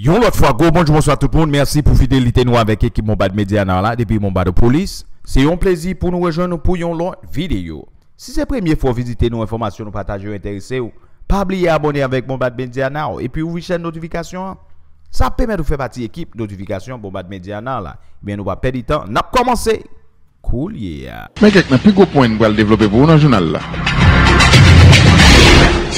Yon lot fwa go, bonjou bonsoit tout moun, mersi pou fidelite nou avek ekip Mombad Media nan la, depi Mombad Polis. Se yon plezi pou nou rejoin nou pou yon lot video. Si se premye fwa vizite nou informasyon nou pataje ou interese ou, pa abliye abone avek Mombad Media nan ou, epi ouvi chen notifikasyon. Sa pèmè nou fe pati ekip notifikasyon Mombad Media nan la. Ben nou pa pedi tan, nap komanse. Koul cool, ye yeah. ya. Mè kek nan pi go point pou al devlope pou ou nan jounal la.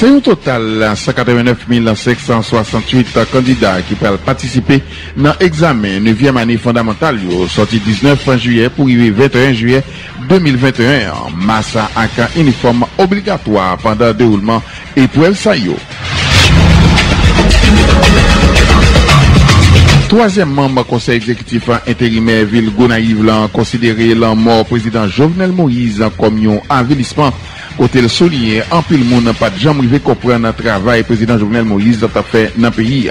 C'est un total 189 568 candidats qui peuvent participer dans l'examen 9e année fondamentale sorti 19 juillet pour arriver 21 juillet 2021 en masse avec un uniforme obligatoire pendant le déroulement el sayo. Troisième membre conseil exécutif intérimaire ville Gonaïve considéré la mort président Jovenel Moïse comme un avilissement Côté le souligné, en pile monde n'a pas de jamais arrivé comprendre le travail président Jovenel Moïse a fait dans le pays.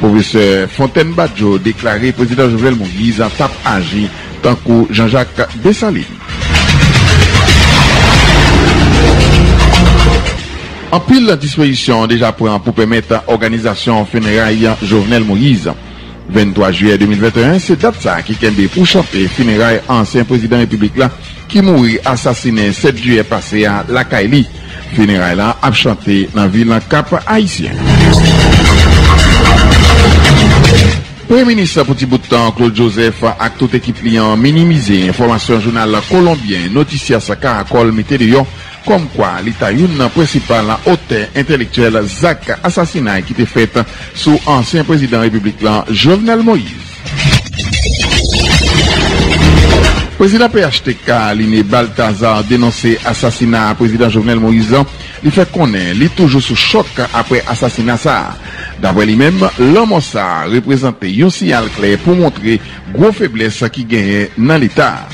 Professeur Fontaine Badjo déclaré président Jovenel Moïse a tape agi tant que Jean-Jacques Dessalines. En pile la disposition déjà prend pour permettre l'organisation funéraire Jovenel Moïse. 23 juillet 2021, c'est date ça qui kembe pour chanter funérailles ancien président république qui mourit assassiné 7 juillet passé à La Kaili. Funérailles là a chanté dans la ville Cap haïtien. Premier ministre pour petit bout de temps, Claude Joseph, avec toute équipe liant minimisé information journal colombien, Noticias Caracol, Météo, comme quoi l'État une principal hôtel intellectuel Zach assassinat qui était fait sous ancien président républicain Jovenel Moïse. Président PHTK, Liné Balthazar, dénoncé assassinat président Jovenel Moïse, il fait connaître, il est toujours sous choc après assassinat. D'après lui-même, l'homme ça représenté un signal clair pour montrer gros faiblesse qui gagne dans l'État.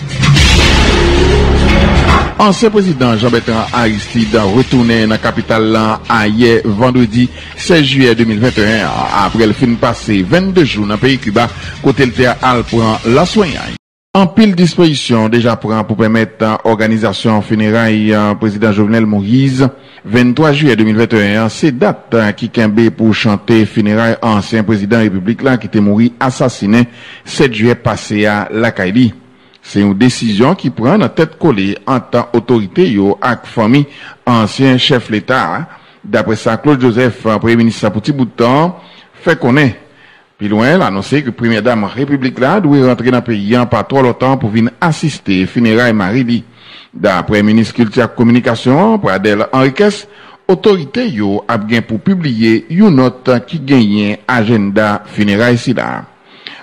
Ansyen prezident Jean-Bertrand Aristide retounen nan kapital lan aye vendredi 16 juye 2021 apre el fin pase 22 jou nan peyi Cuba kote lte al pran la soyan. An pil disposisyon deja pran pou premet organizasyon funeray euh, prezident Jovenel Moïse. 23 juye 2021, se dat ki kenbe pou chante funeray ansyen prezident republik lan ki te mouri asasine 7 juye pase a Lakaili. C'est une décision qui prend la tête collée entre autorité yo ak famille ancien chef l'État. D'après ça, Claude Joseph, premier ministre petit bout de temps, fait connaître. Puis loin, il a annoncé que première dame république là doit rentrer dans le pays en pas trop longtemps pour venir assister funérailles Marili. D'après ministre culture communication, Pradel Henriquez, autorité yo a bien pour publier une note qui gagne agenda funérailles là.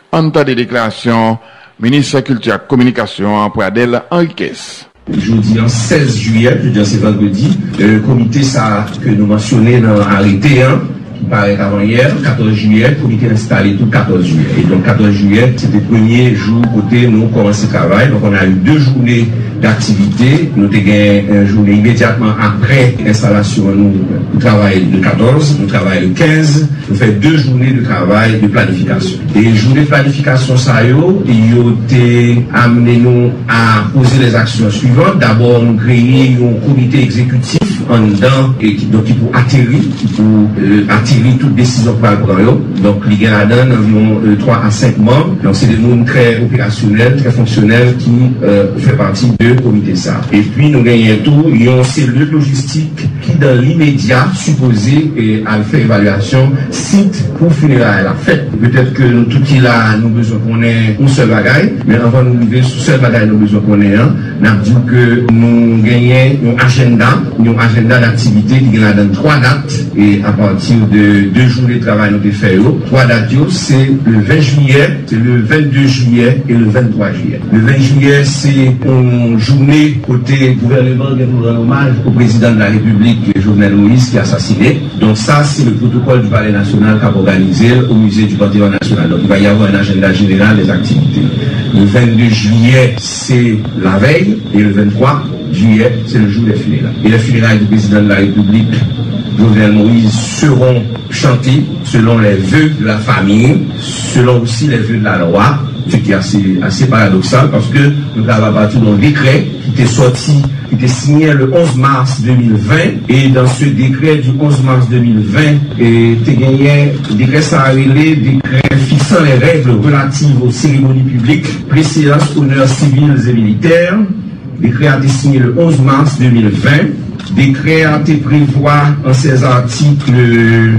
En temps de déclaration, ministre culture communication, Pradel Henriquez. Jeudi en 16 juillet, je veux c'est vendredi, le comité ça que nous mentionnons dans l'arrêté, hein, qui paraît avant hier, 14 juillet, le comité installé tout 14 juillet. Et donc 14 juillet, c'était le premier jour côté nous commençons le travail. Donc on a eu deux journées d'activité. Nous avons une journée immédiatement après l'installation. Nous, travaillons le 14, nous travaillons le 15. Nous faisons deux journées de travail de planification. Et les journées de planification, ça y est, amené nous à poser les actions suivantes. D'abord, nous créons un comité exécutif en dedans qui, donc, qui pour atterrir, qui pour euh, attirer toute décision par le Donc, il y a environ euh, 3 à 5 membres. Donc, c'est des membres très opérationnels, très fonctionnels qui euh, fait partie de comité ça. Et puis, nous gagnons tout, il y a une logistique qui, dans l'immédiat, supposé et à faire évaluation site pour funérailles la fête. Peut-être que nous, tout qui là, nous besoin qu'on ait un seul bagaille, mais avant nous arriver sur seul bagaille, nous besoin qu'on ait un. Nous avons dit que nous gagnons un agenda, un agenda d'activité qui est dans trois dates et à partir de deux journées de travail, nous avons fait trois dates, c'est le 20 juillet, c'est le 22 juillet et le 23 juillet. Le 20 juillet, c'est journée côté gouvernement de rendre hommage au président de la République, Jovenel Moïse, qui est assassiné. Donc ça, c'est le protocole du Palais national qu'a organisé au musée du Panthéon national. Donc il va y avoir un agenda général des activités. Le 22 juillet, c'est la veille, et le 23 juillet, c'est le jour des funérailles. Et les funérailles du président de la République, Jovenel Moïse, seront chantées selon les vœux de la famille, selon aussi les vœux de la loi, ce qui est assez, assez paradoxal parce que nous avons battu dans le décret qui était sorti, qui était signé le 11 mars 2020 et dans ce décret du 11 mars 2020, et gagné, décret a décret fixant les règles relatives aux cérémonies publiques, préséance, honneurs civils et militaires, décret a été signé le 11 mars 2020 décret a été prévoir en ces articles,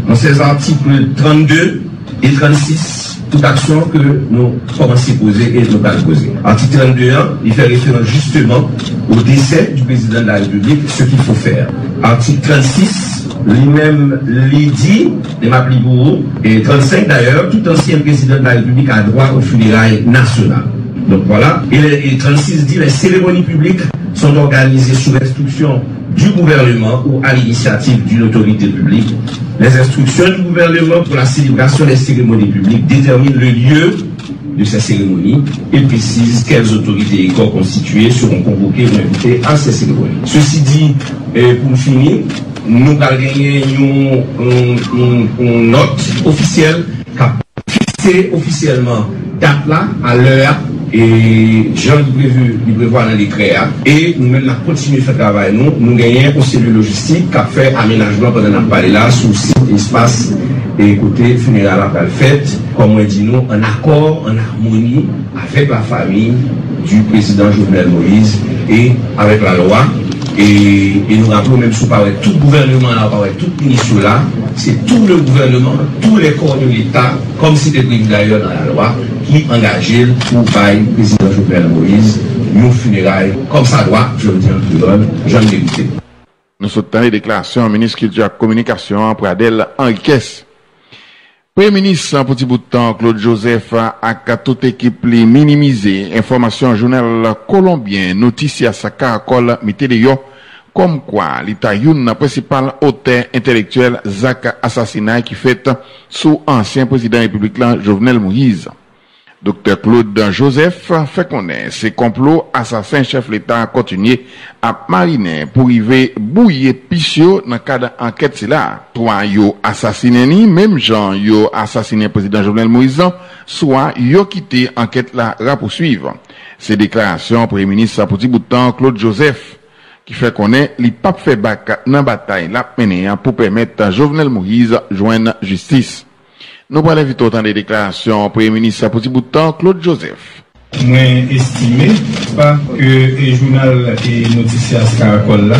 en ces articles 32 et 36 toute action que nous à poser et nous pas poser. Article 32, il fait référence justement au décès du président de la République, ce qu'il faut faire. Article 36, lui-même lui dit, et m'appelle et 35 d'ailleurs, tout ancien président de la République a droit aux funérailles nationales. Donc voilà. Et, 36 dit les cérémonies publiques sont organisées sous l'instruction du gouvernement ou à l'initiative d'une autorité publique. Les instructions du gouvernement pour la célébration des cérémonies publiques déterminent le lieu de ces cérémonies et précisent quelles autorités et corps constitués seront convoqués ou invités à ces cérémonies. Ceci dit, euh, pour finir, nous allons gagner une, note officielle qui a fixé officiellement date là, à l'heure et Jean prévu, il prévoit dans décret. Et nous même continué à faire travail. Nous, nous gagnons une cellule logistique qui a fait aménagement pendant la parlé là, sous site espace et côté funéraire à la fête, comme on dit nous, en accord, en harmonie avec la famille du président Jovenel Moïse et avec la loi. Et, nous rappelons même sous parler tout gouvernement là, tout ministre là, c'est tout le gouvernement, tous les corps de l'État, comme c'était prévu d'ailleurs dans la loi, qui engagé pour faire le président Jovenel Moïse, nos funérailles, comme ça doit, je en plus j'en ai dégoûté. Nous soutenons les déclarations ministre de la Communication, Pradel Henriquez. Premier ministre, petit bout de temps, Claude Joseph a toute équipe les minimiser. Information journal colombien, noticia sa caracole, météo, comme quoi l'État youn principal auteur intellectuel Zach assassinat qui fait sous ancien président républicain Jovenel Moïse. Dr. Claude Joseph fait connaître ces complots assassin chef l'État continué à mariner pour y bouiller Pichio dans le cadre enquête là. Trois yo assassiné ni, même Jean yo assassiné président Jovenel Moïse, soit yo quitté enquête là à poursuivre. Ces déclarations, Premier ministre Sapoti Boutan, Claude Joseph, qui fait connaître les papes fait bac dans la bataille là pour permettre à Jovenel Moïse joindre justice. Nous prenons vite autant des déclarations Premier ministre à petit bout de temps, Claude Joseph. Moi, estimé pas que le journal et noticias Caracol là,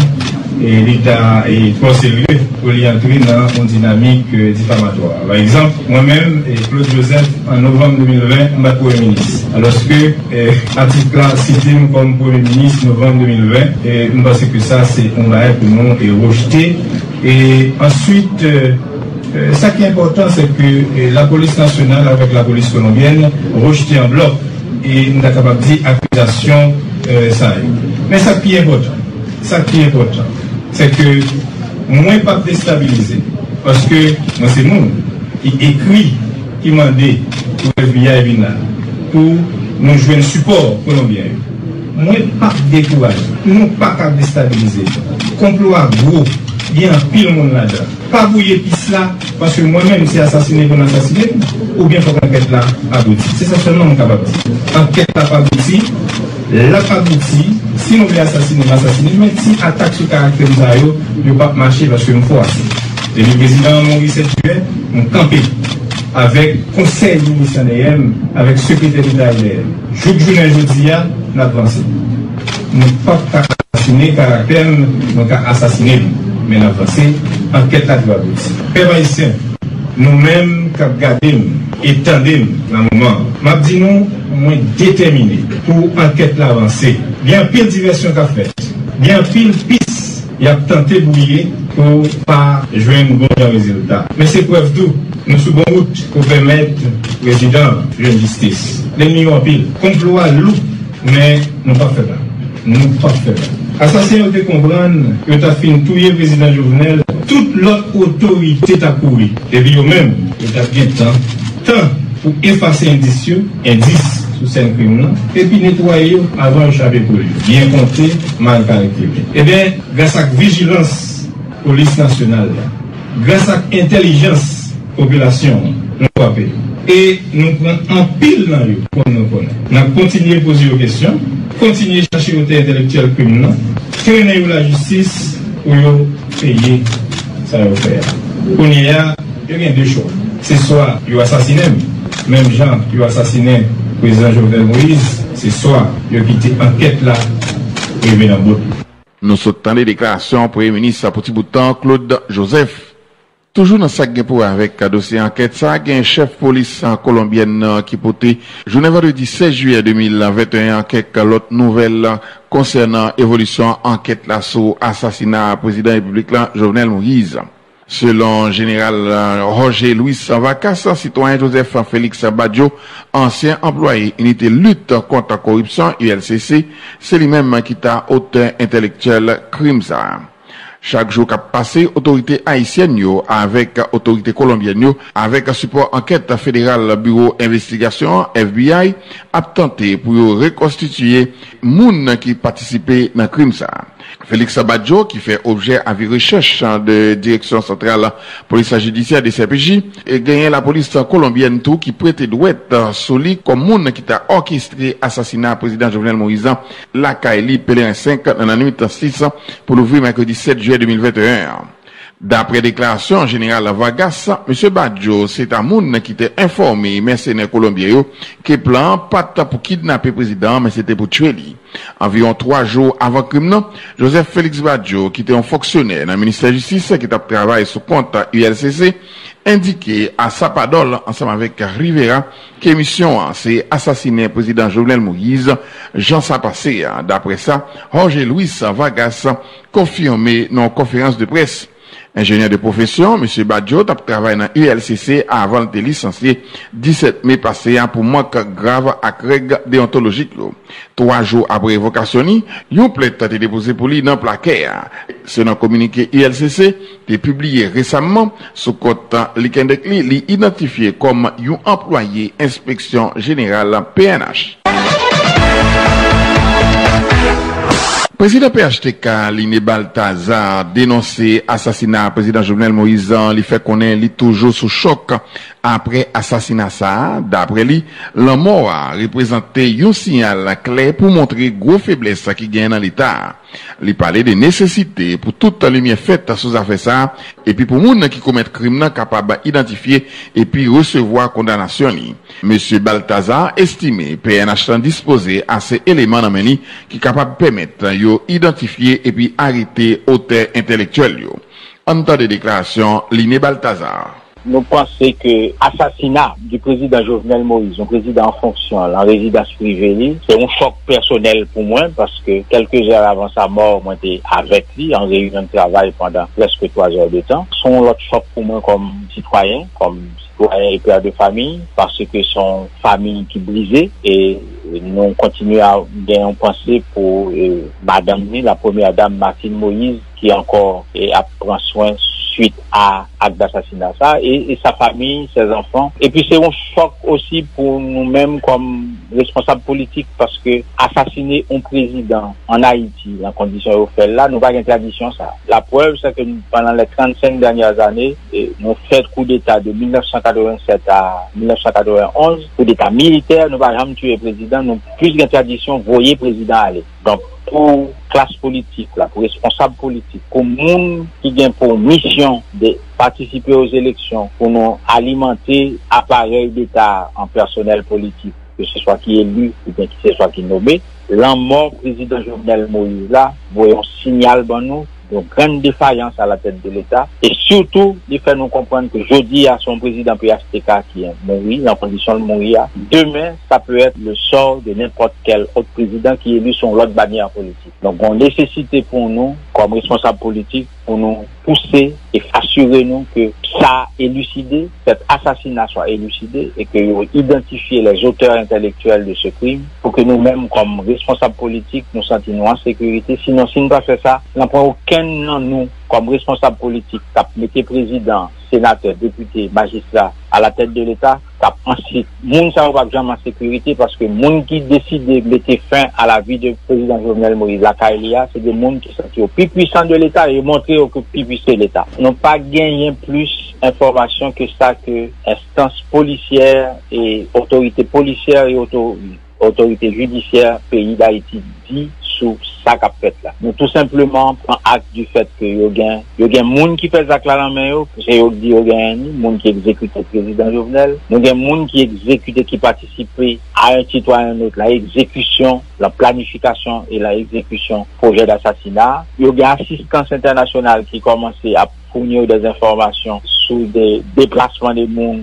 et l'État est trop sérieux pour y entrer dans une dynamique euh, diffamatoire. Par exemple, moi-même, Claude Joseph, en novembre 2020, je suis Premier ministre. Alors que l'article là cité comme Premier ministre novembre 2020, et je pense que ça, c'est un bail pour nous et rejeté. Et ensuite, euh, euh, ce qui est important, c'est que euh, la police nationale avec la police colombienne rejeté en bloc et nous avons capable de accusation euh, ça. Mais ça qui est important, ça qui est important, c'est que moins pas déstabiliser parce que moi c'est nous qui écrit, qui m'a dit pour FBI pour nous jouer un support colombien. Moins pas décourager, nous pas déstabiliser. Complot gros, gen an pil moun la jan. Pa bouye pis la, paske mwen men si asasine kon asasine, ou bien fok anket la abouti. Se sa seman mwen kapabouti. Anket la pabouti, la pabouti, si mwen vle asasine, asasine, men si atak sou karakter mwen yo, yo pap mache paske mwen fwa asine. Le prezident mwen vise tue, mwen kampe. avèk konsey di misyonèyèm, avèk sekretèri d'Ailèm. Jouk jounen joudiya, nan planse. Nou pa ka asasine karakter, nou ka asasine. men avanse, anket la dwa bouti. Pe bayisyen, nou men kap gade m, etan dem nan mouman, map di nou mwen detemine pou anket la avanse. Gen pil diversyon ka fet, gen pil pis yap tante bouye pou pa jwen bon yon rezultat. Men se pou evdou, nou sou bon wout pou pemet prezident jen listis. Len mi wapil, konplo a loup, men nou pa febran. Nou pa febran. Asasyen yo te kompran, yo ta fin touye prezident Jovenel, tout lot otorite ta kouri. Debi yo men, yo ta gen tan, tan pou efase indisyo, indis sou sen krim nan, epi netwaye yo avan yo chave pou yo. Bien konti, mal karakterye. Eben, eh gas ak vigilans polis nasyonal, gas ak intelijans populasyon, nou wapè. E nou pran an pil nan yo kon nou konen. Nan kontinye pose yo kesyon, kontinye chache yo te intelektuel krim nan, krene yo la justis ou yo peye sa yo fè. Konye ya, yo gen de chou. Se swa yo asasinem, menm jan yo asasinem prezident Jovenel Moïse, se swa yo kite anket la ou yo ven nan bot. Nou sot tan de deklarasyon pre-ministre sa poti boutan Claude Joseph. Toujou nan sak gen pou avèk dosye anket sa, gen chef polis an Kolombien ki pote jounen vadou 16 juye 2021 anket lot nouvel konsernan evolisyon anket la sou asasina prezident republik lan Jovenel Moïse. Selon general euh, Roger Louis Savacas, citoyen Joseph Félix Badjo, ansyen employé unité lutte konta korupsyon ULCC, se li menm ki ta ote intelektuel Krimza. Chak jou kap pase, otorite Haitien yo avèk otorite Kolombien yo avèk support anket federal Bureau Investigasyon FBI ap tante pou yo rekonstituye moun ki patisipe nan krim sa. Félix Abadjo ki fè obje avi rechèche de direksyon sentral polisa judisya de CPJ e genyen la polisa kolombien tou ki prete dwet soli kom moun ki ta orkestre asasina prezident Jovenel Morizan la ka eli pelen 5 nan anuit 6 pou louvri mèkredi 7 juè 2021. Dapre deklarasyon general Vargas, M. Badjo se ta moun ki te informe mersenè kolombie yo ke plan pat pou kidnapè prezident men se te pou tue li. Environ 3 jou avan krim nan, Joseph Félix Badjo ki te an foksyonè nan Ministère Justice ki tap travay sou konta ULCC indike a Sapadol ansam avek Rivera ke emisyon an se asasine prezident Jovenel Moïse Jean Sapase. Dapre sa, Roger Louis Vargas konfirme nan konferans de presse Ingenier de profesyon, M. Badiot ap travay nan ULCC avan te lisansye 17 me pase an pou mank grav ak reg deontologik lo. 3 jou apre evokasyoni, yon plek ta te depose pou li nan plake a. Se nan komunike ULCC, te publie resamman sou kota likendek li li identifiye kom yon employe inspeksyon general PNH. Prezident PHTK, Lini Baltazar, denonse asasina prezident Jovenel Moïse, li fè konen li toujou sou chok. apre asasina sa, dapre li, lan mor a reprezentè yon sinyal la kle pou montre gwo febles sa ki gen nan l'Etat. Li pale de nesesite pou tout lemye fet ta souza fe sa, epi pou moun nan ki komet krim nan kapaba identifiye epi resevoa kondanasyon li. Monsie Baltazar estime PNH tan dispose a se eleman nan meni ki kapab pemet yo identifiye epi harite ote intelektuel yo. An tan de deklarasyon, Line Baltazar. Nou pense ke asasina du prezident Jovenel Moïse, un prezident en fonksyon, en rezidans privé, c'est un choc personnel pou mwen, parce que quelques heures avant sa mort, mwen te avek li, en réunion de travail pendant presque 3 heures de temps. Son lot choc pou mwen kom citoyen, kom citoyen et père de famille, parce que son famille ki brisé, et nou continue à bien en penser pou madame ni, la première dame Martine Moïse, ki ankor apren soin suite a ak d'assassinat sa, et sa famille, ses enfants. Et puis c'est un choc aussi pour nous-mêmes comme responsables politiques, parce que assassiner un président en Haïti, en condition européenne, là, nous pas une ça. La preuve, c'est que pendant les 35 dernières années, nous fait coup d'état de 1987 à 1991, coup d'état militaire, nous pas jamais tué président, nous plus une tradition, voyez président aller. Pou klas politik la, pou responsable politik, pou moun ki gen pou misyon de patisipe ouz eleksyon, pou nou alimenter aparel d'Etat an personel politik, ke se swa ki elu, ou ben ki se swa ki nobe, lan mor prezident Jovenel Moïse la, voyon sinyal ban nou, yon gren defayans a la tèd de l'Etat, et surtout, li fè nou komprenn ke jodi a son prezident PHTK ki moui, nan kondisyon l moui a, demè, sa pè et le sor de nèmpot kel ot prezident ki elu son lot banyan politik. Donk, bon, nesesite pou nou, kom responsable politik, pou nou pousse et asyure nou ke sa eluside, set asasina sa eluside, et yon identifiye les auteurs intelektuel de se krim, pou ke nou mèm kom responsable politik nou santi nou an sekurite. Sinon, si nou pa fè sa, nan pou ken nan nou kom responsable politik, tap mette prezident, senate, depute, magistrat, à la tête de l'État, kap ansi, moun sa wak jam an sekurite, paske moun ki deside mette fin a la vi de Président Jovenel Moïse Lakaelia, se de moun ki santi ou pi puissant de l'État, e montre ou pi puissant de l'État. Non pa genyen plus informasyon ke sa ke instance policière et autorité policière et autorité judiciaire pays d'Haïti dit sou sa kap fet la. Nou tout simplement pran ak du fet ke yo gen yo gen moun ki fet zak la lan men yo se yo di yo gen moun ki ekzekute prezident Jovenel, nou gen moun ki ekzekute ki patisipe a un titouan nou, la ekzekusyon la planifikasyon e la ekzekusyon proje d'assasina. Yo gen asistans internasyonal ki komanse a ou des informasyon sou de deplasman de moun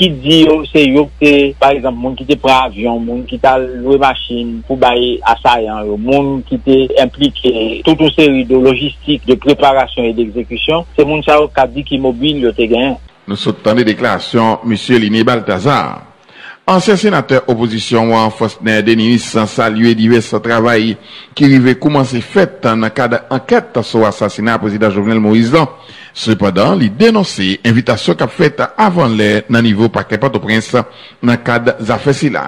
di yo se yo te, par exemple, moun ki te pre avyon, moun ki ta loue machin pou baye asayan yo, moun ki te implike tout ou seri de logistik, de preparasyon et se moun sa yo kabdi ki mobil yo te gen. Nou sot tande deklarasyon, M. Lini Baltazar. Ansyen senatèr oposisyon Wan Fosner Deninis san salye diwes sa travay ki rive kouman se fèt nan kade anket sou asasina prezident Jovenel Moïse. Sepadan, li denonse invitasyon kap fèt avan lè nan nivou pakè pato prins nan kade zafè sila.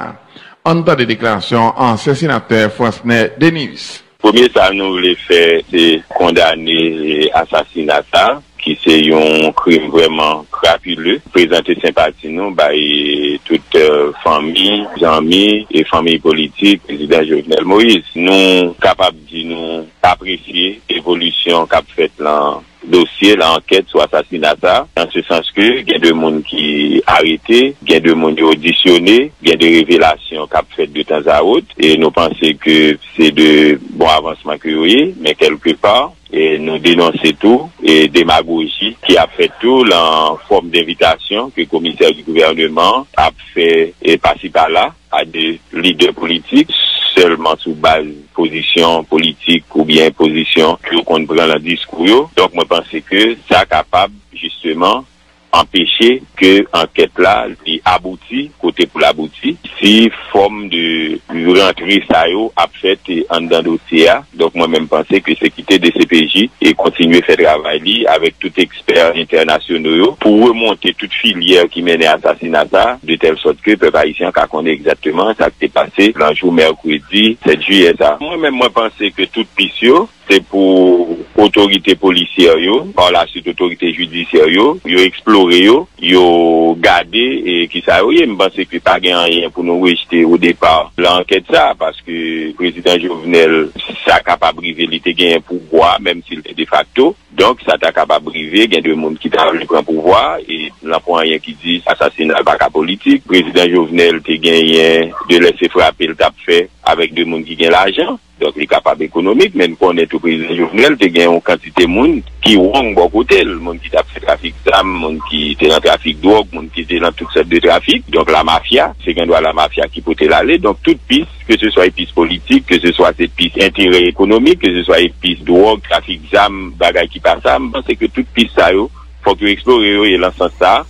Anta de deklarasyon ansyen senatèr Fosner Deninis. Poumye sa nou vle fè se kondane asasinata. Ki se yon krim vreman krapile, prezante sempati nou, baye tout euh, fami, jami, e fami politik, prezident Jovenel Moïse. Nou kapab di nou apresye evolusyon kap fet lan dosye, lan anket sou asasinata, an se sens ke gen de moun ki arete, gen de moun ki audisyone, gen de revelasyon kap fet de tan za out, e nou panse ke se de bon avansman ki yoye, men kelke par, E nou denonse tou, e demago isi, ki ap fè tou lan form d'invitasyon ki komisèr di gouvernement ap fè e pasi pa la a de lider politik, selman sou base posisyon politik ou bien kon pran la diskou yo. Donk mwen panse ke sa kapab justement empèche ke anket la li abouti, kote pou l'abouti, si form de rentri sa yo ap fète an dan dosye a. Donk mwen mèm panse ke se kite de CPJ e kontinuè fè travay li avèk tout ekspert internasyon yo pou remonte tout filièr ki menè asasinata de tel sot ke pe pa isi an ka konè exaktèman sa kte pase lanjou mèrkwedi 7 juyè sa. Mwen mèm mwen panse ke tout pis yo se pou otorite polisye yo, par la sit otorite judisye yo, yo eksplore yo, yo gade, e ki sa yo ye, mban se ki pa gen a yen pou nou wejte ou depa l'anket sa, paske prezident Jovenel sa kapabrive li te gen pou wwa, menm si de facto, donk sa ta kapabrive gen de moun ki ta avle pran pou wwa, e lan pou a yen ki di asasine al baka politik, prezident Jovenel te gen yen de lese frape l tap fe, avek de moun ki gen l ajan, donk li kapab ekonomik, men konen tou prezident Jovenel te gen yon kantite moun ki wong bokotel, moun ki tap se trafik zam, moun ki te nan trafik drog, moun ki te nan tout set de trafik, donk la mafya, se gen do a la mafya ki pote la le, donk tout pis, ke se so epis politik, ke se so a se pis intere ekonomik, ke se so epis drog, trafik zam, bagay ki pasa, mpense ke tout pis sa yo, fok yo eksplore yo, yon lansan sa,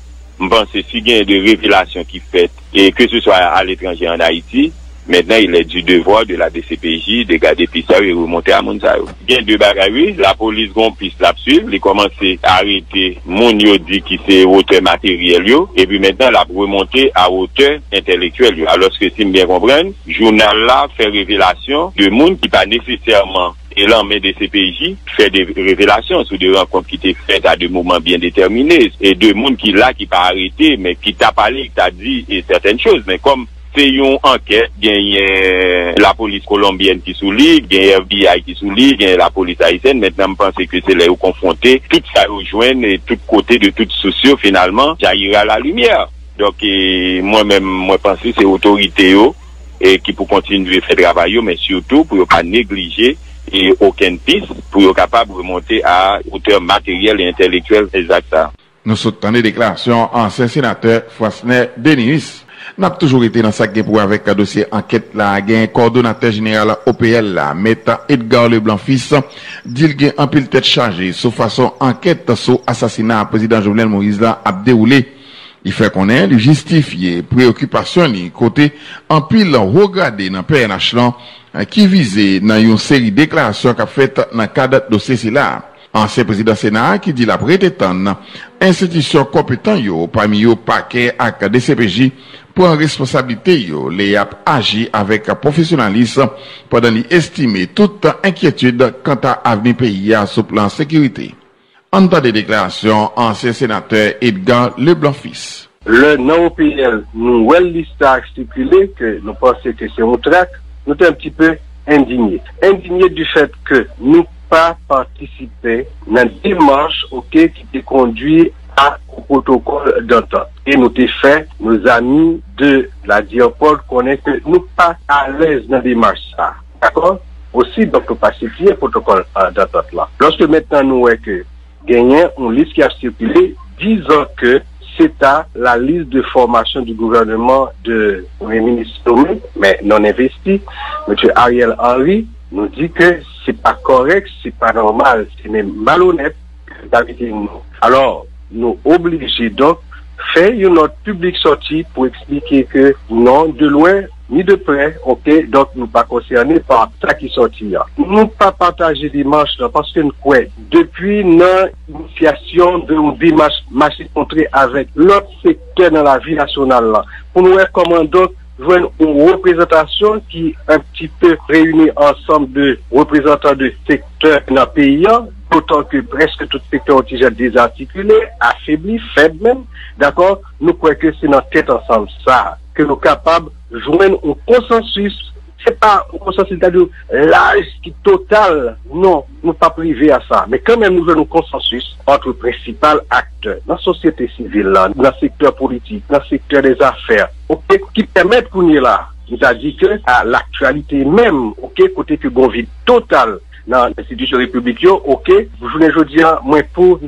mpense si gen de revelasyon ki fet, e ke se so a l'étranger an Haiti, Mènen, il est du devoir de la DCPJ de ou monte a moun sa ou. Gen de bagay, la polis gon pis la psuiv, li komanse arete moun yo di ki se wote materyel yo, e pi mènen la pou remonte a wote intelektuel yo. Aloske si mbyen kompren, jounal la fè revelasyon de moun ki pa nesesèrman elan men DCPJ, fè de revelasyon sou de renkont ki te fèt a de mouman bien determine, e de moun ki la ki pa arete, men ki ta pale, ki ta di, e certaine chouz, men kom Se yon anket, genyen la polis kolombien ki sou li, genyen FBI ki sou li, genyen la polis Haitien, mennen mpense ke se le ou konfonte, tout sa rejouen, tout kote de tout sosyo, finalman, jayira la lumièr. Donk, mwen mwen mwen pense se otorite yo, ki pou kontinu fe travay yo, men syoutou pou yo pa neglije, e oken pis, pou yo kapab remonte a oteur materyel e intelektuel, ezak sa. Nou sot tande deklarasyon ansen senateur Fosner Denis. Nap toujou ite nan sak gen pou avèk a dosye anket la gen kordonatè general OPL la meta Edgar Leblanc Fils dil gen anpil tet chanje sou fason anket sou asasina prezident Jovenel Moïse la ap deroule. I fe konen li justifiye preokupasyon ni kote anpil rogade nan PNH lan eh, ki vize nan yon seri deklarasyon ka fet nan kadat dosye si la. ansyen prezident Senat ki di la pretetan institisyon kompetan yo pami yo pake ak DCPJ pou an responsabilite yo le ap aji avek profesionalis padan li estime tout enkyetude kanta avni peyi ya sou plan sekirite. An ta de deklarasyon ansyen senater Edgar Leblanc-Fils. Le nan OPL nou wel lista ak stipule ke nou pense ke se ontrak nou te an pti pe indigné. Indigné du fet ke nou pa participe nan dimanche ouke ki te kondui a protokol dantan. E nou te fe nou zami de la diopol konen ke nou pa alez nan dimanche sa. D'akon? Osi donk pa se fie protokol dantan la. Lorske metan nou weke genyen, on lis ki a stipule, dizan ke se ta la lis de formasyon du gouvernement de mwen ministre men non investi, mwen Ariel Henry, nou di ke c'est pas correct, c'est pas normal, c'est même malhonnête d'inviter nous. Alors, nous obligés donc faire une note publique sortie pour expliquer que non, de loin, ni de près, ok, donc nous pas concernés par ça qui sortit. Nous pas partager dimanche parce que nous quoi, depuis notre initiation de une démarche marché contrée avec l'autre secteur dans la vie nationale pour nous voir jwen ou reprezentasyon ki un pti pe reyouni ansanm de reprezentasyon de sektor nan peyan, potan ke preske tout sektor an ti jen dezartikule, afebli, feb men, d'akon, nou kweke se nan tet ansanm sa, ke nou kapab jwen ou konsensus se pa ou konsensitalou laj ki total, non, nou pa prive a sa, me kemen nou ven nou konsensus antre principal akte nan sosyete sivil la, nan sektor politik, nan sektor des afer, ok, ki pemet kounye la, nou ta di ke a l'aktualite mem, ok, kote ki gonvi total nan institusyon republikyo, ok, jounen jodian, mwen pou,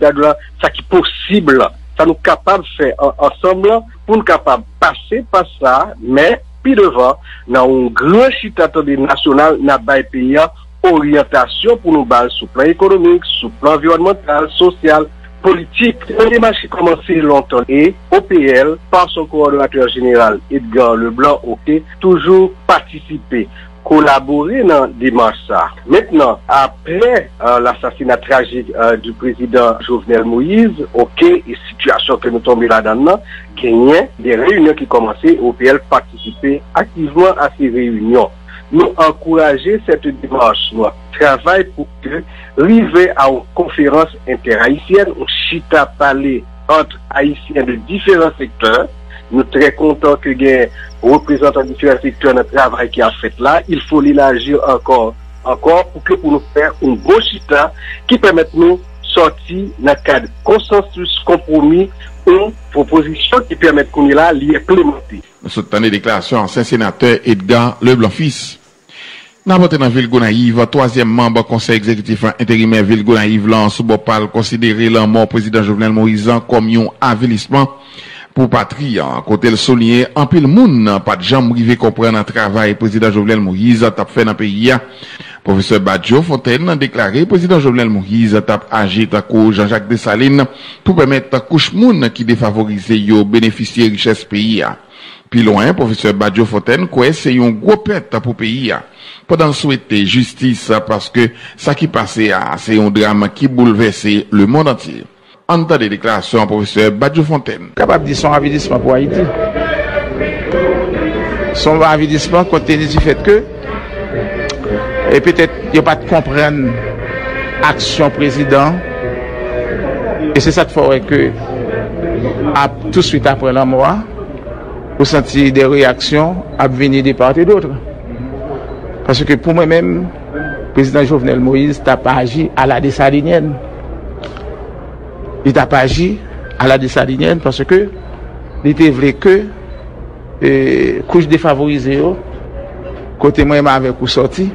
sa ki posibla, sa nou kapab fe ansambla, pou nou kapab pase pa sa, men pi devan nan un gran chitata de nasyonal nan bay peya oryantasyon pou nou bal sou plan ekonomik, sou plan environnemental, sosyal, politik. Un demaj ki komanse lontan e OPL, par son koordinateur general Edgar Leblanc, ok, toujou patisipe. Kolaboré nan Dimanche sa. Mètenan, apre euh, l'assassinat tragik euh, du prezident Jovenel Moïse, ok, e situasyon ke nou tombe la dan nan, genyen de reyunyon ki komanse, OPL patisipe aktiveman a se reyunyon. Nou ankouraje sete Dimanche, nou travay pou ke rive a ou konferans inter-haïsyen, ou chita pale entre haïsyen de diferent sektor, Nou tre kontan ke gen reprezentant diferent sektor nan travay ki a fet la. Il fò l'ilajir ankon pou ke pou nou fèr un bon chita ki pèmèt nou sorti nan kade konsensus kompromi ou proposisyon ki pèmèt koni la li implementi. Sot tanè deklarasyon ansen senatè Edgar Leblanc-Fils. Nan bote nan vil Gounaïv, toasyem mamba konsey ekzekutif an interime vil Gounaïv lan sou bopal konsidere lan mò prezident Jovenel Morizan kom yon avilisman. Pou patri an kote l solinye an pil moun pat jan mrive kompren an travay prezident Jovenel Mouriz tap fè nan peyi ya. Profesor Badjo Fontaine nan deklare prezident Jovenel Mouriz tap aje tako Jean-Jacques Dessalines pou pwemet kouch moun ki defavorize yo beneficye riches peyi ya. Pi loin, profesor Badjo Fontaine kwe se yon gwo pet pou peyi ya. Podan souwete justice paske sa ki pase ya se yon drama ki boulevesse le moun antir. Anta de deklarasyon profeseur Badjo Fontaine. Kapap di son avidisman pou Haiti. Son avidisman konteni di fet ke e petet yo pat kompren aksyon prezident e se sat fore ke ap tout suite apre la mwa ou santi de reaksyon ap veni de part et d'autre. Paske pou mwen men prezident Jovenel Moïse tap agi ala de Salinien. li ta pa aji a la desalinyen parce ke li te vle ke e, kouj defavorize yo kote mwen ma avek ou soti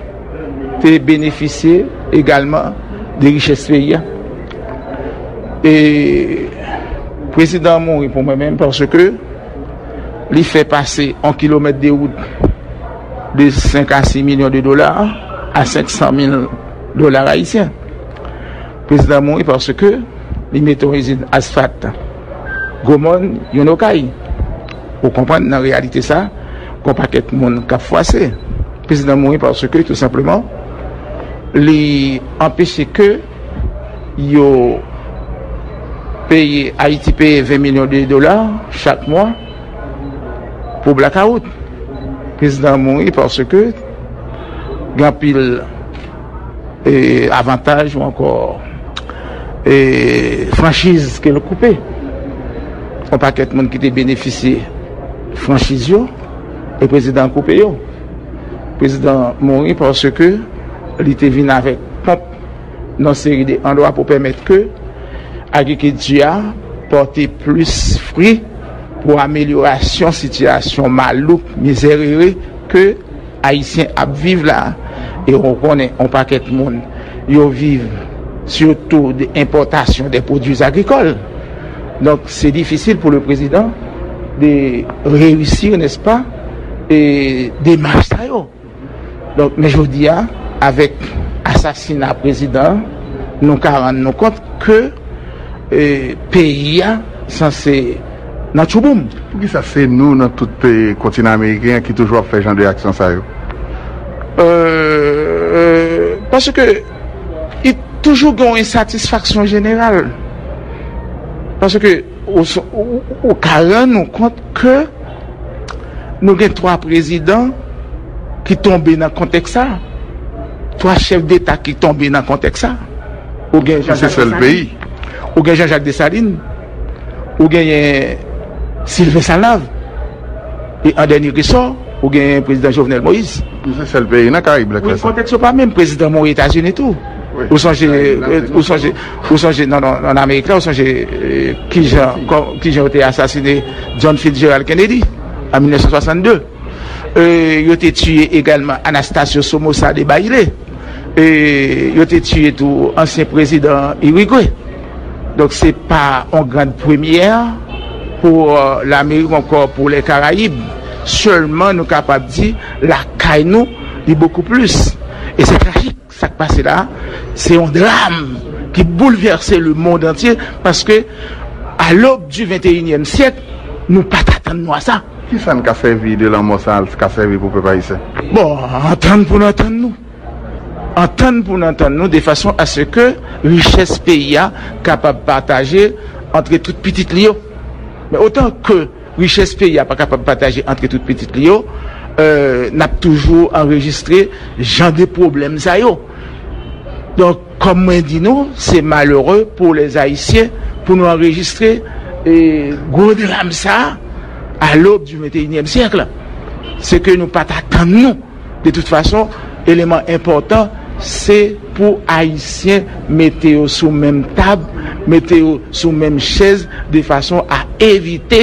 te beneficye egalman de riches peya e prezident moun pou mwen men parce ke li fe pase an kilometre de wout de 5 a 6 milyon de dolar a 500 milyon dolar haisyen prezident moun parce ke li meton rezine asfat. Gomon, yon okay. Ou kompon nan realite sa, kon paket moun kap fwase. Prezident mouni parce ke, tout simplement, li empeshe ke yo peye, Haiti peye 20 milyon de dolar chak mwa pou blakaout. Prezident mouni parce ke, gampil avantaj ou ankor E franchise ke l koupe. An paket moun ki te benefise franchise yo, e prezident koupe yo. Prezident mouni parce ke li te vin avèk pop nan seri de an pou pèmèt ke agrikidya porte plus fri pou amelyorasyon sityasyon malouk, mizerere ke Haitien ap vive la. E yon konen an paket moun yo vive surtout de importasyon de produs agrikol. Donc, c'est difficile pour le président de réussir, n'est-ce pas, et des marches taillons. Donc, mais je vous dis, avec assassinat président, nous rendons compte que euh, pays a censé nan chouboum. Pou ki sa se nou nan tout pe kontina Amerikyan ki toujwa fè jan de aksyon sa yo? Euh, euh, parce que toujou gen yon satisfaksyon jeneral. Pansè ke ou karen nou kont ke nou gen 3 prezident ki tombe nan kontek sa. 3 chef d'Etat ki tombe nan kontek sa. Ou gen Jean-Jacques Dessalines. Ou gen Jean-Jacques Dessalines. Ou gen Sylvain Salave. E an deni resor, ou gen prezident Jovenel Moïse. Se sel peyi nan Karib la klasan. Ou kontek so pa men prezident moun Etats-Unis etou. Ou sonje, euh, ou sonje, ou sonje nan Amerika, ou sonje ki jen wote asasine John Fitzgerald Kennedy an 1962. Yote tuye egalman Anastasio Somoza de Baile. Euh, Yote tuye tou ansyen prezident Irigwe. Donk se pa an gran premièr pou euh, l'Amerik ankor pou le Karaib. Seleman nou kapap di la kay nou li beaucoup plus. E se tragik. sa k pase la, se yon dram ki bouleverse le monde entier, paske al ob du 21e siyek, nou pat atan nou a sa. Ki san ka servi de lan monsal, ka servi pou pe pa yise? Bon, antan pou nan antan nou. Antan pou nan antan nou de fason a se ke richesse peyi a kapab pataje entre tout petit li yo. Men otan ke richesse peyi a pa kapab pataje entre tout petit li yo, euh, nap toujou enregistre jan de problem zay yo. Don, kom mwen di nou, se malheureux pou les haïsien pou nou enregistre gwo de ramsa a l'aube du 21e siècle. Se ke nou patatan nou. De tout fason, eleman important, se pou haïsien mette yo sou menm tab, mette yo sou menm chèze, de fason a evite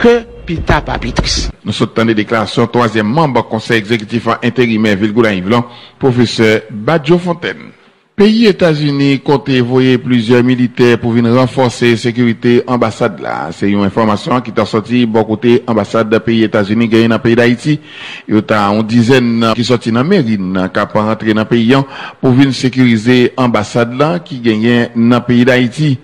ke pita papitris. Nou sot tan de deklarasyon, toazèm mamba konsey ekzekutif an interimè Vilgoula Yvlan, professeur Badjo Fontaine. Peyi Etasuni kote voye plizye militer pou vin renforse sekurite ambasade la. Se yon informasyon ki ta soti bo kote ambasade da peyi Etasuni gaye nan peyi d'Haïti. Yo ta on dizen ki soti nan Merine ka pa rentre nan peyi yon pou vin sekurize ambasade la ki gaye nan peyi d'Haïti.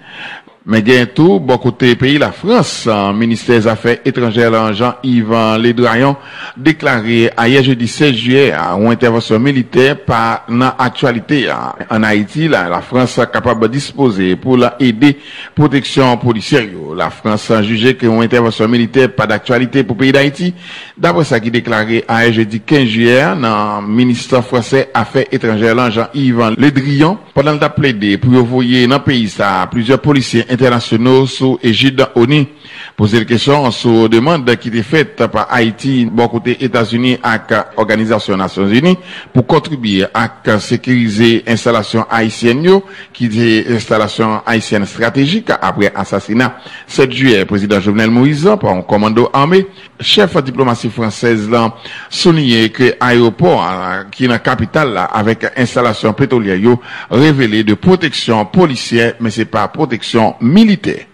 Men gen tou, bon kote peyi la Frans, Ministèr Zafè Etrangèl Jean-Yvan Ledrayon deklare a ye jeudi 16 juye ou intervensyon militer pa nan aktualite. An Haiti, la, la Frans kapab dispose pou la ede proteksyon polisyeryo. La Frans juje ke ou intervensyon militer pa d'aktualite pou peyi d'Haiti. Dabre sa ki deklare a ye jeudi 15 juye nan Ministèr Fransè Afè Etrangèl Jean-Yvan Ledrayon. Pendan ta ple de pou yo voye nan peyi sa, plizye polisyen internationaux sous égide ONU. Poser le question sous demande qui était faite par Haïti, bon côté États-Unis avec Organisation Nations Unies pour contribuer à sécuriser installation haïtienne qui dit installation haïtienne stratégique après assassinat 7 juillet président Jovenel Moïse par un commando armé. Chef diplomatie française là souligné que aéroport qui est la capitale avec installation pétrolière révélé de protection policière mais c'est pas protection militaire.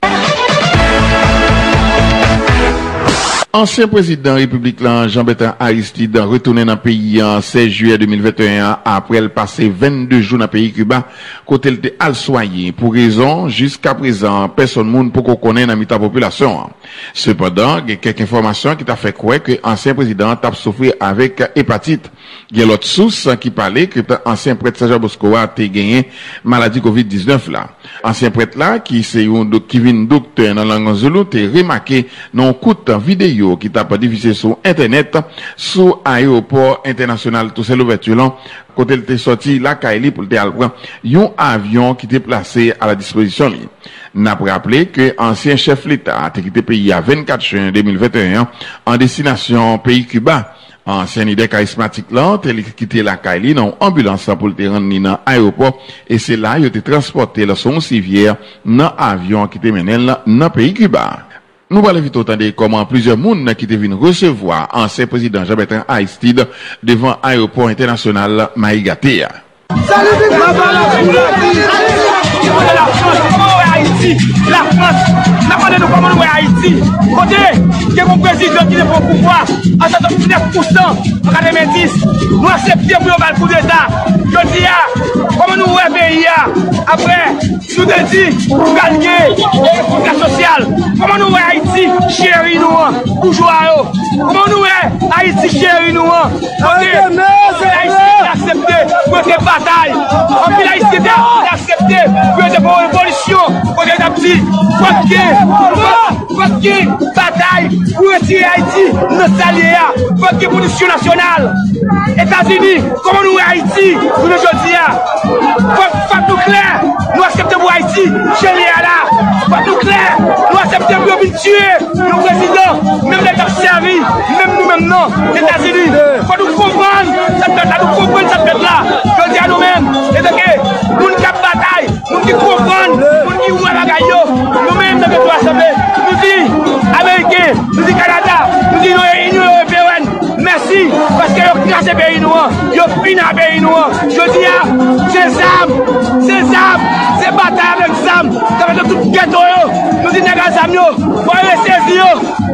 Ancien président république Jean-Bertrand Aristide retourné dans le pays en 16 juillet 2021 après le passé 22 jours dans le pays Cuba côté le al soigné pour raison jusqu'à présent personne monde pour qu'on connaisse dans la population. Cependant, il y a quelques informations qui t'a fait croire que ancien président a souffert avec hépatite. Il y a l'autre source qui parlait que ancien prêtre Serge Bosco a gagné maladie COVID-19 là. Prêtre là qui c'est un docteur dans la langue zulu, remarqué non coûte vidéo yo ki tap divise sou internet sou aéroport internasyonal tou se louvertulan kote l te soti la ka e li pou l te alpran yon avyon ki te plase a la disposisyon li. Na praple ke ansyen chef l'Etat te ki te peyi a 24 chen 2021 an destinasyon peyi Cuba. Ansyen ide karismatik lan, te li kite la ka e li nan ambulansan pou l te ran ni nan aéroport e se la yo te transporte la son sivyer nan avyon ki te menel nan peyi Cuba. Nous allons vite entendre comment plusieurs personnes qui viennent recevoir ancien président Jean-Bertrand Aristide devant l'aéroport international Maïgatea. Salut, Nan mande nou koman nou wè Haiti. Kote, gen kon prezidyon ki de pou pouvoi. An sa 9% an kade men 10. Nou asepte pou yo bal kou de ta. Yo di ya, koman nou wè peyi ya. Apre, nou de di, nou kalge, pou ka sosyal. Koman nou wè Haiti, chéri nou an. Boujwa yo. Koman nou wè Haiti, chéri nou an. Kote, Haiti. aksepte pou ete batay. Anpil a iskete, aksepte pou ete pou revolisyon. di, pat gen, pat gen batay pou eti Haiti nou salye ya, pat gen ponisyon nasyonal. Etasini, koman nou Haiti, nou nou jodi ya. Pat nou kler, nou asepte pou Haiti, chenye ya la. Pat nou kler, nou asepte pou yon bin tue, nou prezident, mèm lè tak servi, mèm nou mèm nan. Etasini, pat nou kompran, sa pèt la, nou kompran sa pèt la. Jodi ya nou mèm, etake, moun kap batay, moun ki kompran, peyi ou mwen bagay yo, nou men mdeke tou asobe, nou di Ameriken, nou di Kanada, nou di nou yo Epewen, mersi, paske yo krasi peyi nou an, yo pina peyi nou an, jodi an, se zam, se zam, se batay avek zam, se mette tout geto yo, nou di nega zam yo, voye sezi yo,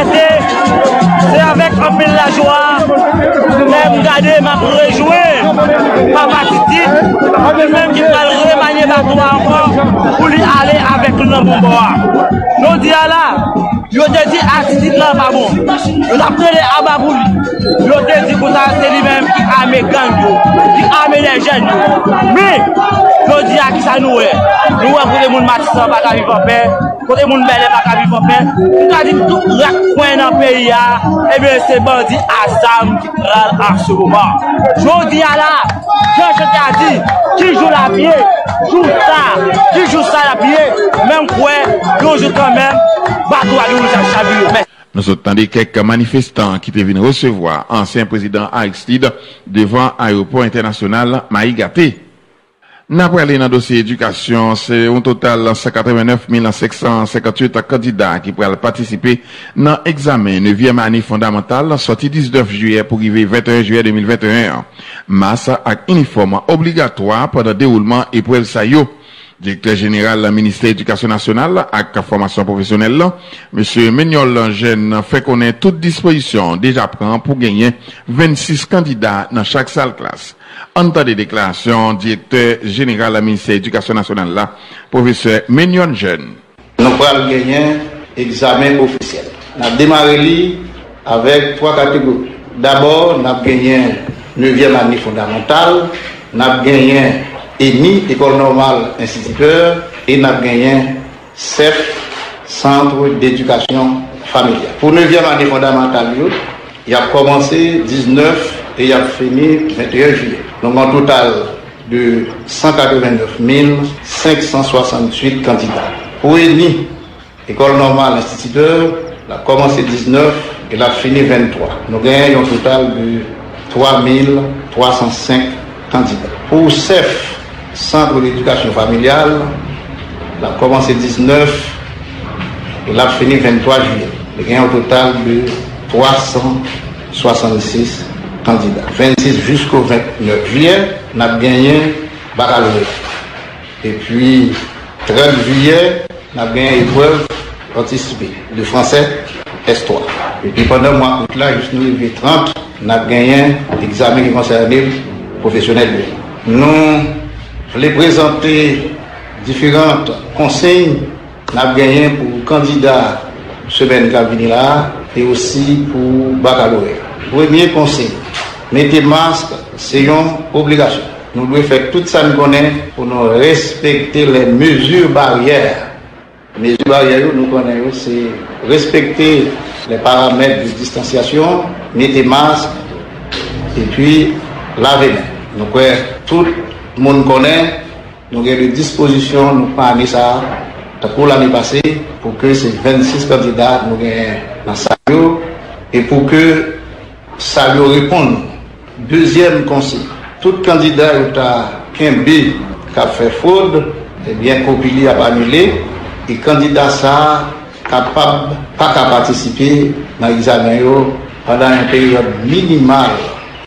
fete, se avèk anpil la jwa, mèm gade m ap rejouè, pa patitit, anpil mèm ki pral remanye batwa ankon, pou li ale avek nou nan bonbo a. Nou di ala, yo te di atitit nan pa bon, yo ta prele ababou li, yo te di kouta se li mèm ki ame gang yo, ki ame den jen yo. Mi, yo di a ki sa nou e, nou e pou de moun matisan baka vivan pe, kote moun belè baka vivan pen, mou ka di tout rak kwen nan peyi ya, ebe se bandi azam ral arsouman. Jodi ya la, jan jote a di, ki jou la piye, jou sa, ki jou sa la piye, menm kwen, yo joutan menm, batou a di ou jan chabi. Nous entendons quelques manifestants qui devaient recevoir ancien président Aristide devant l'aéroport international Maïgaté. Nan pou alè nan dosye edukasyon, se yon total 189.658 kandida ki pou alè patisipe nan eksamen 9e mani fondamental soti 19 juye pou rive 21 juye 2021. Mas ak uniforma obligatoi padan deroulement epou el sayo. Directeur général ministère de l'Éducation nationale la formation professionnelle, M. Megnol Jeune fait connaître toute disposition déjà prend pour gagner 26 candidats dans chaque salle classe. En temps de déclaration, directeur général ministère de l'Éducation nationale, professeur Megnol Jeune. Nous allons gagner examen officiel. Nous avons démarré avec trois catégories. D'abord, nous avons gagné 9e année fondamentale, nous avons gagné ENI, École Normale Instituteur, et avons gagné CEF, Centre d'Éducation Familiale. Pour 9e année fondamentale, il a commencé 19 et il a fini 21 juillet. Donc en total de 189 568 candidats. Pour ENI, École Normale Instituteur, la commencé 19 et la fini 23. Nous gagnons un total de 3305 candidats. Pour CEF, Centre d'éducation familiale, la commencé 19 et la fini 23 juillet. Nous gagnons un total de 366 candidats. 26 jusqu'au 29 juillet, nous avons gagné baccalauréat. Et puis, 13 juillet, nous avons gagné épreuve anticipée de français S3. Et puis pendant le mois d'août, là, jusqu'au 30, nous avons gagné l'examen qui concerne les professionnels. Nous voulons présenter différentes consignes avons gagné pour candidats semaine qui là et aussi pour baccalauréat. Premier conseil, mettez masque, c'est une obligation. Nous devons faire tout ça nous connaît pour nous respecter les mesures barrières. Les mesures barrières, nous connaissons, c'est respecter les paramètres de distanciation, mettre masque et puis laver mains. Donc, tout moun konen, nou gen de disposisyon nou pa ane sa takou l'ane pase pou ke se 26 kandidat nou gen nan Salyo e pou ke Salyo repon. Dezyem konsil, tout kandidat ou ta kenbe ka fe foud, ebyen kopili ap anule, e kandidat sa kapab pa ka patisipe nan examen yo padan yon peryon minimal.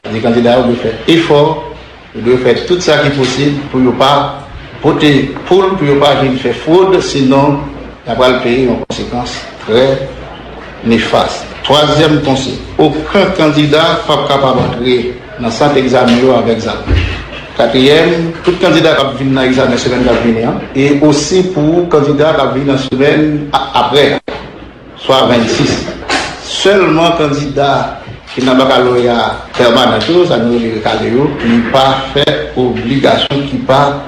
De kandidat ou de fe efor ils doivent faire tout ça qui est possible pour ne pas voter pour, ne pas faire fraude, sinon, il va payer en conséquence très néfaste. Troisième conseil, aucun candidat n'est capable d'entrer dans cet examen avec ça. Quatrième, tout candidat qui vient dans l'examen semaine qui vient, et aussi pour candidat qui vient dans la semaine après, soit 26. Seulement candidat qui n'a pas baccalauréat permanent, ça nous le qui n'a pas fait obligation, qui pas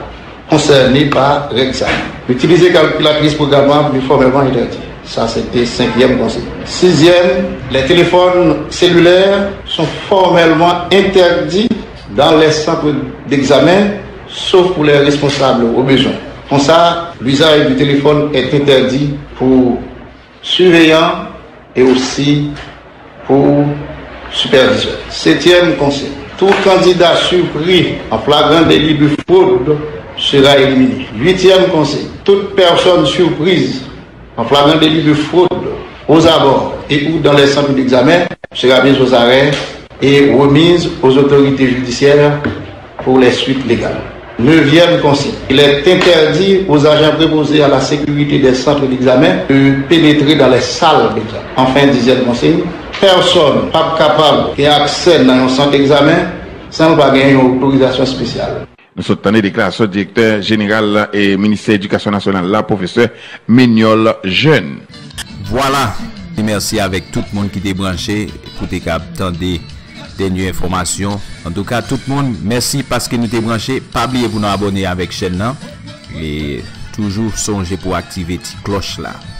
concerné par l'examen. Utiliser calculatrice programmable formellement interdit. Ça, c'était cinquième conseil. Sixième, les téléphones cellulaires sont formellement interdits dans les centres d'examen, sauf pour les responsables au besoin. Pour ça, l'usage du téléphone est interdit pour surveillants et aussi pour superviseurs. Septième conseil, tout candidat surpris en flagrant délit de fraude sera éliminé. Huitième conseil, toute personne surprise en flagrant délit de fraude aux abords et ou dans les centres d'examen sera mise aux arrêts et remise aux autorités judiciaires pour les suites légales. Neuvième conseil, il est interdit aux agents préposés à la sécurité des centres d'examen de pénétrer dans les salles d'examen. Enfin, dixième conseil, personne pas capable qui accès dans un centre d'examen sans pas gagner une autorisation spéciale. Nous sommes la déclaration du directeur général et ministère de l'Éducation nationale, la professeur Mignol Jeune. Voilà. Et merci avec tout le monde qui était branché pour tes denye informasyon. En tou ka, tout moun, mersi paske nou te branche. Pabliye pou nou abone avèk chen nan. E toujou sonje pou aktive ti kloch la. Eh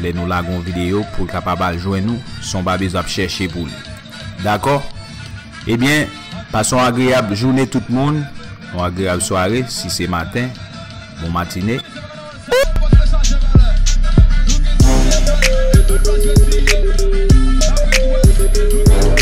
le nou lagon video pou kapabal jwen nou. Son babez ap chèche pou li. D'akor? Ebyen, pason agriyab jounè tout moun. Ou agriyab soare, si se matin. Bon matinè. Outro